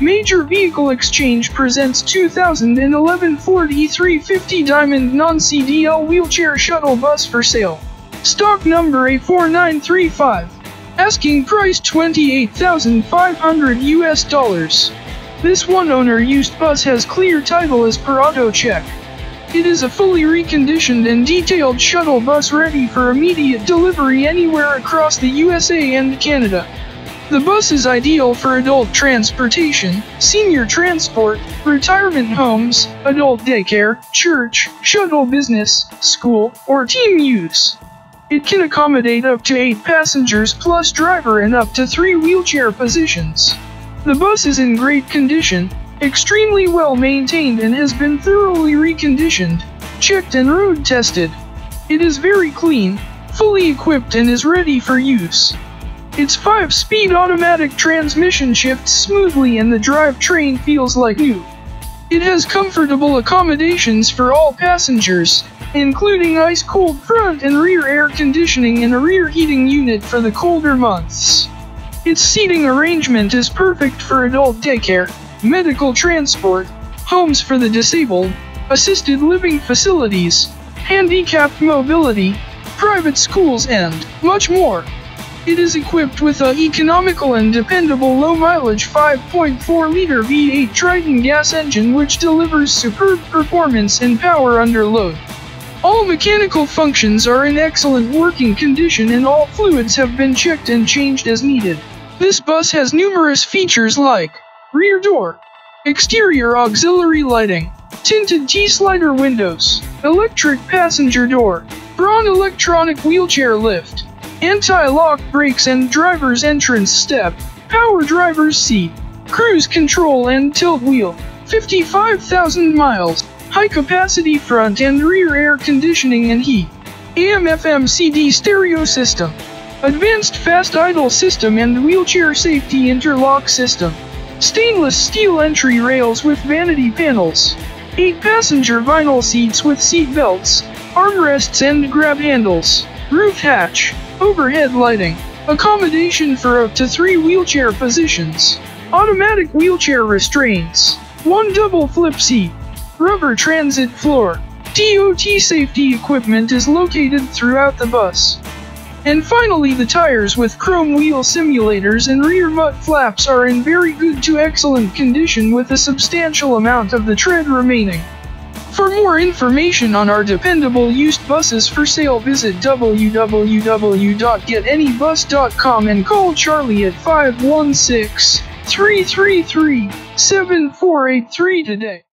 Major Vehicle Exchange presents 2011 Ford E350 Diamond Non-CDL Wheelchair Shuttle Bus for sale. Stock number A4935. Asking price 28,500 US dollars. This one owner used bus has clear title as per auto check. It is a fully reconditioned and detailed shuttle bus ready for immediate delivery anywhere across the USA and Canada. The bus is ideal for adult transportation, senior transport, retirement homes, adult daycare, church, shuttle business, school, or team use. It can accommodate up to 8 passengers plus driver and up to 3 wheelchair positions. The bus is in great condition, extremely well maintained and has been thoroughly reconditioned, checked and road tested. It is very clean, fully equipped and is ready for use. Its 5-speed automatic transmission shifts smoothly and the drivetrain feels like new. It has comfortable accommodations for all passengers, including ice-cold front and rear air conditioning and a rear heating unit for the colder months. Its seating arrangement is perfect for adult daycare, medical transport, homes for the disabled, assisted living facilities, handicapped mobility, private schools and much more. It is equipped with a economical and dependable low-mileage 5.4-liter V8 Triton gas engine which delivers superb performance and power under load. All mechanical functions are in excellent working condition and all fluids have been checked and changed as needed. This bus has numerous features like rear door, exterior auxiliary lighting, tinted T-slider windows, electric passenger door, Braun electronic wheelchair lift, anti-lock brakes and driver's entrance step, power driver's seat, cruise control and tilt wheel, 55,000 miles, high capacity front and rear air conditioning and heat, AM FM CD stereo system, advanced fast idle system and wheelchair safety interlock system, stainless steel entry rails with vanity panels, 8 passenger vinyl seats with seat belts, armrests and grab handles, roof hatch, overhead lighting, accommodation for up to 3 wheelchair positions, automatic wheelchair restraints, 1 double flip seat, rubber transit floor, DOT safety equipment is located throughout the bus. And finally the tires with chrome wheel simulators and rear mud flaps are in very good to excellent condition with a substantial amount of the tread remaining. For more information on our dependable used buses for sale visit www.getanybus.com and call Charlie at 516 333 7483 today.